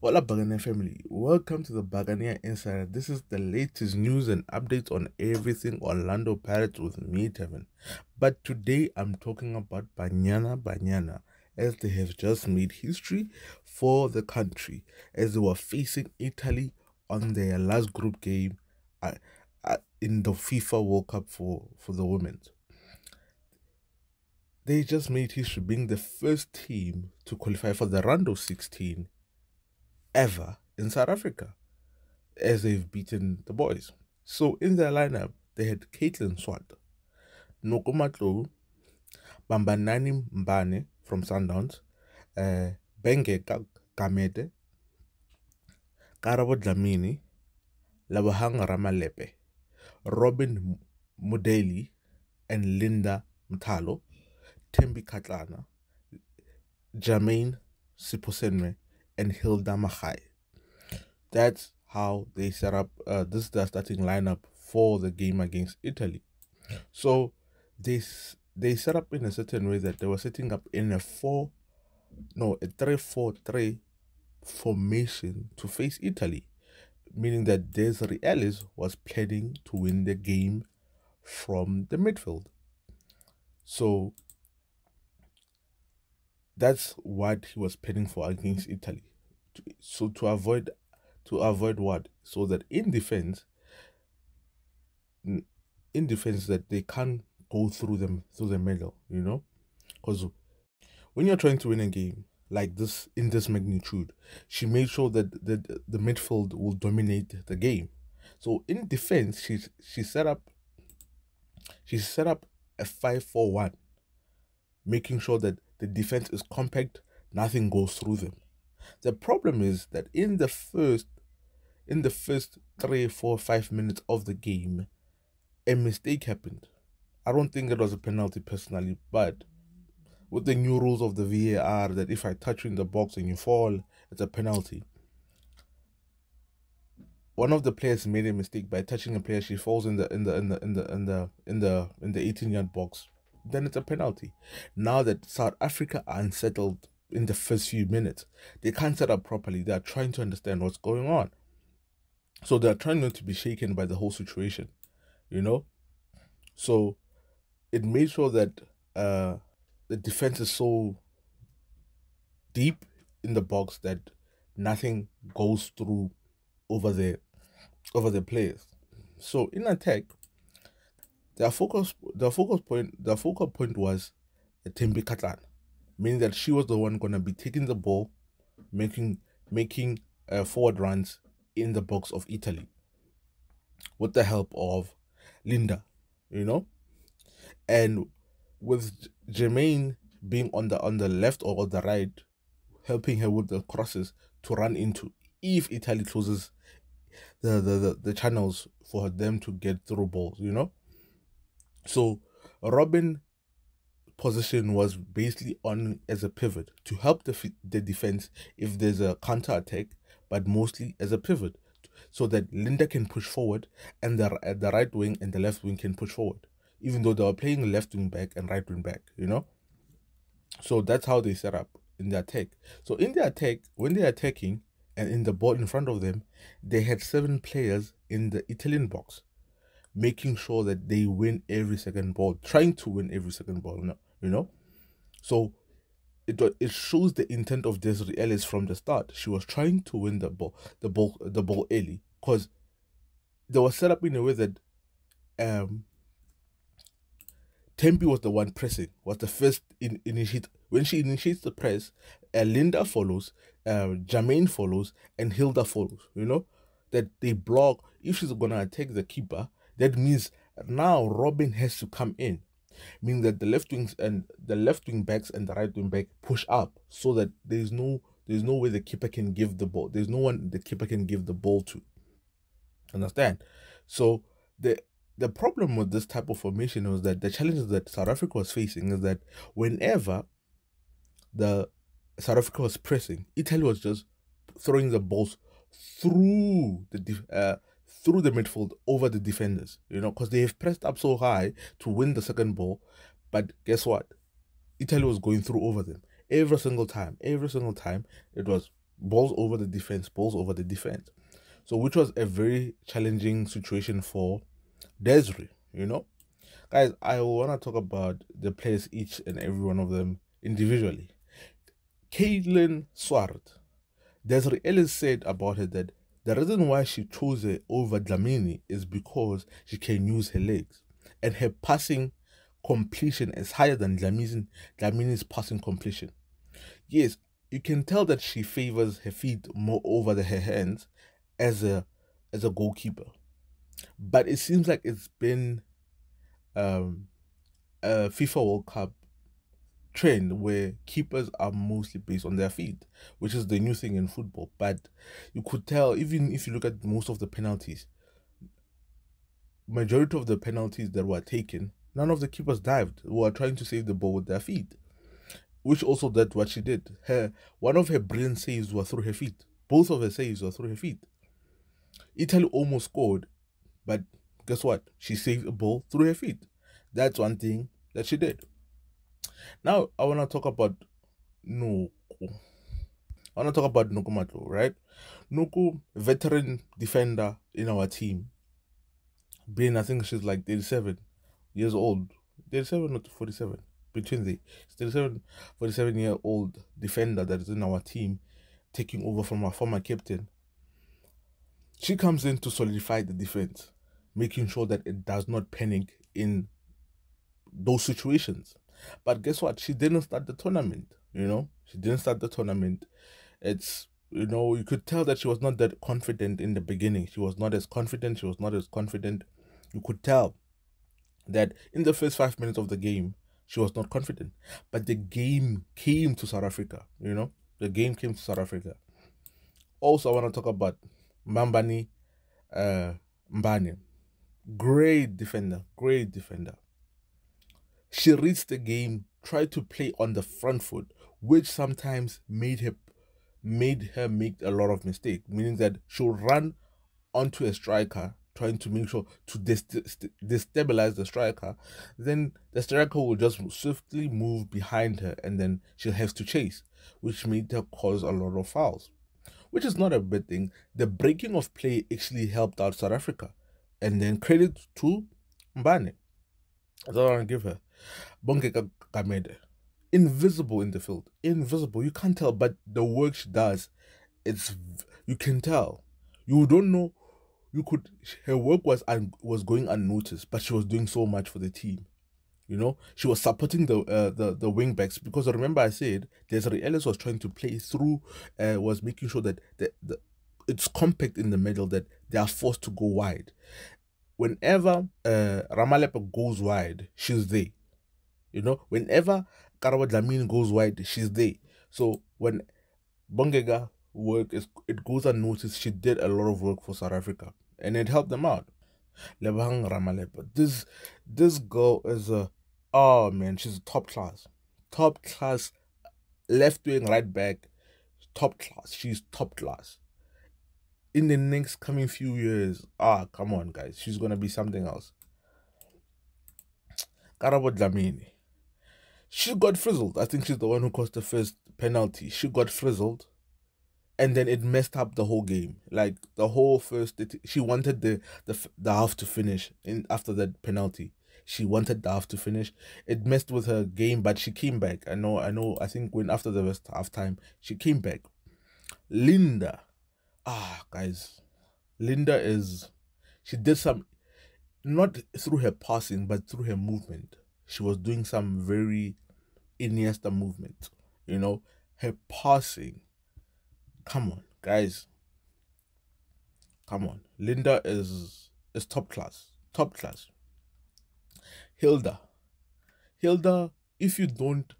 Up, Buccaneer family? Welcome to the Buccaneer Insider. This is the latest news and updates on everything Orlando Pirates with me, Tevin. But today I'm talking about Banyana Banyana as they have just made history for the country as they were facing Italy on their last group game uh, uh, in the FIFA World Cup for, for the women. They just made history being the first team to qualify for the round of 16 ever in South Africa as they've beaten the boys. So in their lineup, they had Kaylin Swart, Noko Matlou, Bambanani Mbane from Sundowns, uh, Bongeka Gamede, Karabo Dlamini, Lebohang Ramalepe, Robin Mudeli, and Linda Motlhalo, Thembi Kgatlana, Jermaine Seoposenwe, and Hilda Magaia. That's how they set up uh, this is the starting lineup for the game against Italy. So they they set up in a certain way that they were setting up in a four, no, a three four three formation to face Italy, meaning that Desiree Ellis was planning to win the game from the midfield. So that's what he was paying for against Italy. So to avoid to avoid what? So that in defense in defense that they can't go through them through the middle you know? Because when you're trying to win a game like this in this magnitude she made sure that the, the midfield will dominate the game. So in defense she she set up she set up a 5-4-1 making sure that the defense is compact nothing goes through them the problem is that in the first in the first three, four, five minutes of the game, a mistake happened. I don't think it was a penalty personally, but with the new rules of the VAR that if I touch you in the box and you fall, it's a penalty. One of the players made a mistake by touching a player. She falls in the in the in the in the in the in the in the 18 yard box. Then it's a penalty. Now that South Africa are unsettled in the first few minutes. They can't set up properly. They are trying to understand what's going on. So they're trying not to be shaken by the whole situation, you know? So it made sure that uh, the defense is so deep in the box that nothing goes through over the over the players. So in attack, their focus their focus point their focal point was Thembi Katlan meaning that she was the one going to be taking the ball, making making uh, forward runs in the box of Italy with the help of Linda, you know, and with Jermaine being on the on the left or on the right, helping her with the crosses to run into if Italy closes the the, the, the channels for them to get through balls, you know. So Robin position was basically on as a pivot to help the, the defense if there's a counter attack, but mostly as a pivot so that Linda can push forward and the, the right wing and the left wing can push forward, even though they were playing left wing back and right wing back, you know? So that's how they set up in the attack. So in the attack, when they're attacking and in the ball in front of them, they had seven players in the Italian box, making sure that they win every second ball, trying to win every second ball. You know? So it it shows the intent of Desiree Ellis from the start. She was trying to win the ball, the ball, the ball early, because they were set up in a way that um Thembi was the one pressing, was the first in initiate when she initiates the press, uh, Linda follows, uh, Jermaine follows, and Hilda follows. You know that they block. If she's gonna attack the keeper, that means now Robin has to come in meaning that the left wings and the left wing backs and the right wing back push up so that there's no there's no way the keeper can give the ball. There's no one the keeper can give the ball to. Understand? So the the problem with this type of formation was that the challenges that South Africa was facing is that whenever the South Africa was pressing, Italy was just throwing the balls through the uh, through the midfield over the defenders, you know, because they have pressed up so high to win the second ball. But guess what? Italy was going through over them every single time. Every single time, it was balls over the defense, balls over the defense. So, which was a very challenging situation for Desiree, you know. Guys, I want to talk about the players, each and every one of them individually. Kaylin Swart. Desiree Ellis said about her that the reason why she chose it over Dlamini is because she can use her legs and her passing completion is higher than Dlamini, Dlamini's passing completion. Yes, you can tell that she favors her feet more over the, her hands as a as a goalkeeper. But it seems like it's been um, a FIFA World Cup trend where keepers are mostly based on their feet, which is the new thing in football. But you could tell, even if you look at most of the penalties, majority of the penalties that were taken, none of the keepers dived. were trying to save the ball with their feet, which also did what she did. Her one of her brilliant saves were through her feet. Both of her saves were through her feet. Italy almost scored, but guess what? She saved a ball through her feet. That's one thing that she did. Now I want to talk about Noko. I want to talk about Noko Matlou, right? Noko, veteran defender in our team. Being, I think she's like 37 years old. 37 or 47. Between the 37, 47 year old defender that is in our team, taking over from our former captain. She comes in to solidify the defense, making sure that it does not panic in those situations. But guess what? She didn't start the tournament. You know, she didn't start the tournament. It's you know you could tell that she was not that confident in the beginning. She was not as confident. She was not as confident. You could tell that in the first five minutes of the game she was not confident. But the game came to South Africa. You know, the game came to South Africa. Also, I want to talk about Mambani uh, Mbane. Great defender, great defender. She reads the game, tried to play on the front foot, which sometimes made her made her make a lot of mistakes, meaning that she'll run onto a striker trying to make sure to destabilize the striker, then the striker will just swiftly move behind her and then she'll have to chase, which made her cause a lot of fouls, which is not a bad thing. The breaking of play actually helped out South Africa. And then credit to Mbane. That's all I want to give her. Bonke Gamede. Invisible in the field. Invisible. You can't tell, but the work she does, it's you can tell. You don't know. You could. Her work was un, was going unnoticed, but she was doing so much for the team. You know, she was supporting the uh, the the wing backs because remember I said Desiree Ellis was trying to play through, uh, was making sure that the, the it's compact in the middle that they are forced to go wide. Whenever uh, Ramalepe goes wide, she's there. You know, whenever Karabo Dlamini goes wide, she's there. So when Bongeka work is it goes unnoticed, she did a lot of work for South Africa and it helped them out. Lebohang Ramalepe. This this girl is a oh man, she's top class. Top class left wing right back. Top class. She's top class. In the next coming few years, ah, come on, guys, she's gonna be something else. Karabo Dlamini she got frizzled. I think she's the one who caused the first penalty. She got frizzled, and then it messed up the whole game. Like the whole first, she wanted the the the half to finish in after that penalty. She wanted the half to finish. It messed with her game, but she came back. I know. I know. I think when after the first half time, she came back. Linda, ah, guys, Linda is she did some, not through her passing, but through her movement she was doing some very Iniesta movement. You know, her passing. Come on, guys. Come on. Linda is is top class. Top class. Hilda. Hilda, if you don't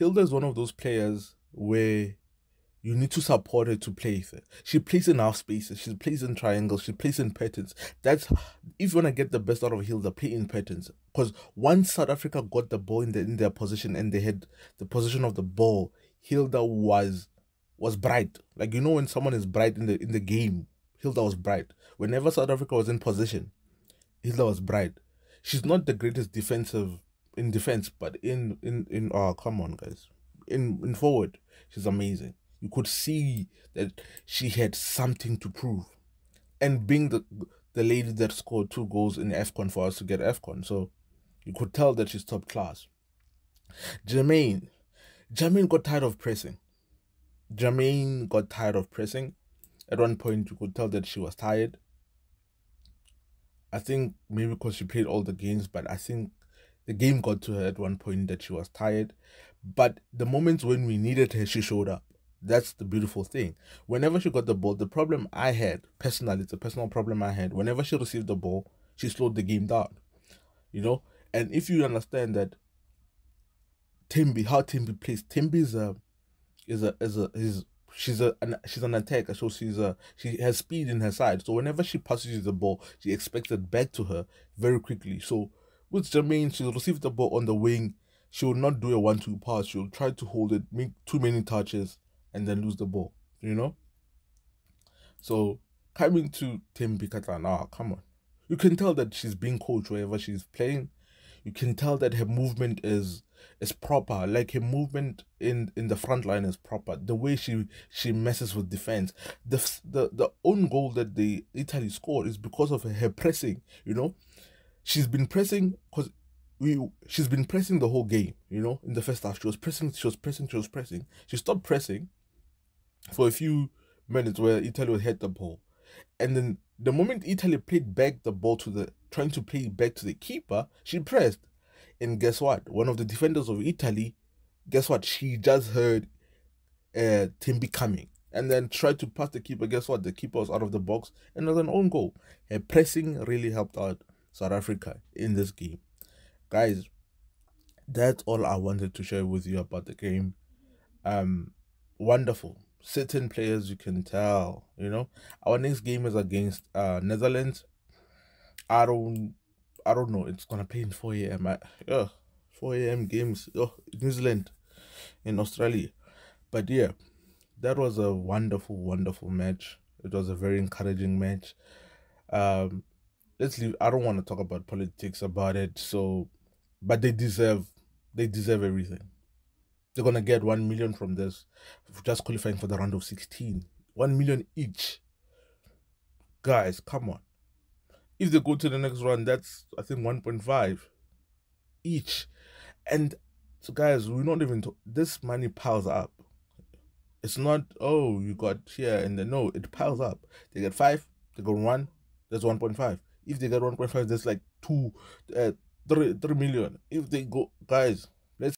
Hilda is one of those players where you need to support her to play it. She plays in half spaces. She plays in triangles. She plays in patterns. That's if you want to get the best out of Hilda, play in patterns. Because once South Africa got the ball in, the, in their position and they had the position of the ball, Hilda was was bright. Like you know when someone is bright in the in the game, Hilda was bright. Whenever South Africa was in position, Hilda was bright. She's not the greatest defensive in defense, but in in in oh come on guys, in in forward, she's amazing You could see that she had something to prove. And being the the lady that scored two goals in AFCON for us to get AFCON. So you could tell that she's top class. Jermaine. Jermaine got tired of pressing. Jermaine got tired of pressing. At one point, you could tell that she was tired. I think maybe because she played all the games, but I think the game got to her at one point that she was tired. But the moments when we needed her, she showed up. That's the beautiful thing. Whenever she got the ball, the problem I had personally, it's a personal problem I had. Whenever she received the ball, she slowed the game down. You know, and if you understand that Thembi, how Thembi plays, Thembi is a is a is a is she's a an, she's an attacker, so she's a she has speed in her side. So whenever she passes you the ball, she expects it back to her very quickly. So with Jermaine, she'll receive the ball on the wing. She will not do a one-two pass. She'll try to hold it, make too many touches, and then lose the ball. You know. So coming to Thembi Kgatlana, ah, come on, you can tell that she's being coached wherever she's playing. You can tell that her movement is is proper. Like her movement in in the front line is proper. The way she she messes with defense. The the the own goal that the Italy scored is because of her pressing. You know, she's been pressing because we she's been pressing the whole game. You know, in the first half she was pressing, she was pressing, she was pressing. She stopped pressing for a few minutes where Italy had the ball, and then the moment Italy played back the ball to the trying to play back to the keeper, she pressed. And guess what? One of the defenders of Italy, guess what? She just heard uh Thembi coming and then tried to pass the keeper. Guess what? The keeper was out of the box and was an own goal. Her pressing really helped out South Africa in this game. Guys, that's all I wanted to share with you about the game. Um wonderful. Certain players you can tell, you know. Our next game is against uh Netherlands. I don't I don't know. It's gonna play in 4 a.m. At, yeah, 4 a.m. games. Oh, New Zealand, in Australia. But yeah, that was a wonderful, wonderful match. It was a very encouraging match. Um, let's leave. I don't want to talk about politics about it. So, but they deserve, they deserve everything. They're gonna get one million from this, just qualifying for the round of sixteen. One million each. Guys, come on. If they go to the next round, that's I think 1.5 each. And so guys, we're not even this money piles up. It's not oh you got here and then no, it piles up. They get five, they got one, that's 1.5. If they get 1.5, that's like two uh three three million. If they go guys,